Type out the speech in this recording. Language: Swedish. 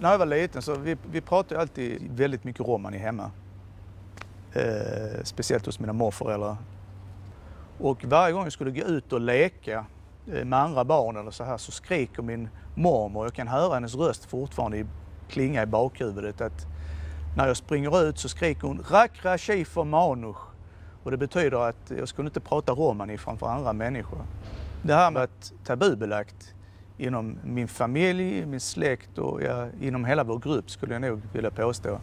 när jag var liten så vi, vi pratade alltid väldigt mycket romani hemma. Eh, speciellt hos mina morföräldrar. Och varje gång jag skulle gå ut och leka eh, med andra barn eller så här så skriker min mormor, jag kan höra hennes röst fortfarande klinga i bakhuvudet att när jag springer ut så skriker hon Rakra Shifer Manush” och det betyder att jag skulle inte prata romani framför andra människor. Det här med att tabubelagt inom min familj, min släkt och ja, inom hela vår grupp skulle jag nog vilja påstå.